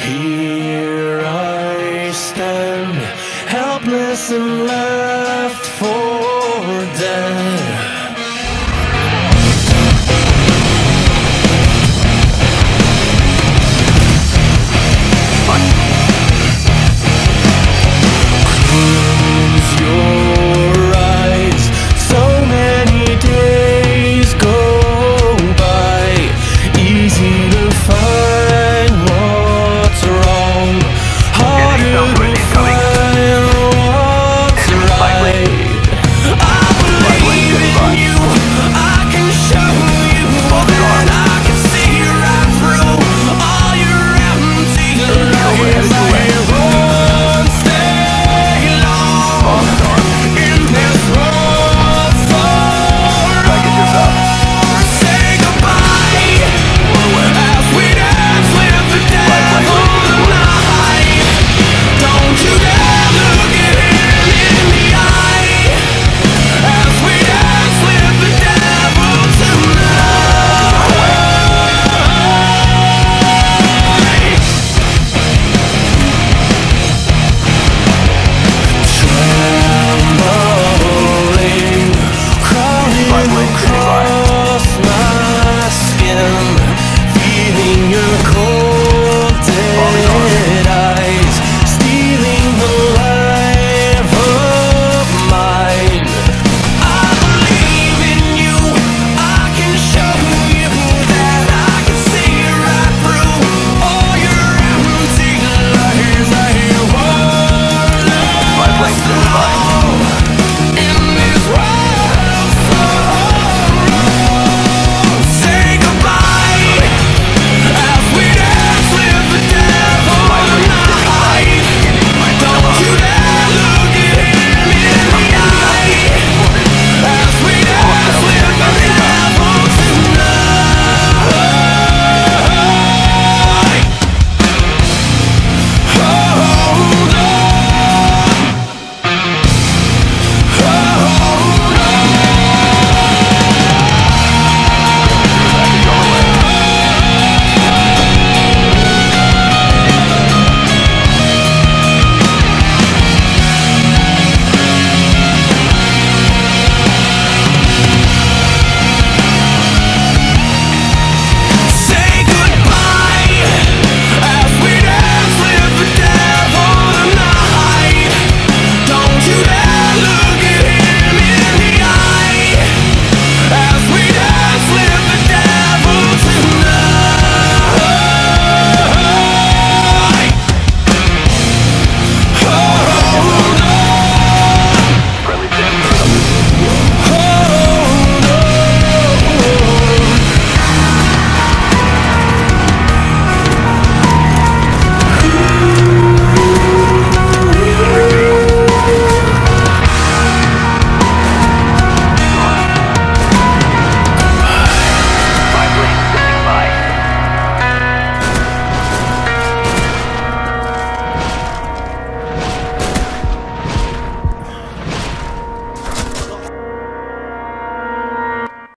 Here I stand, helpless and left for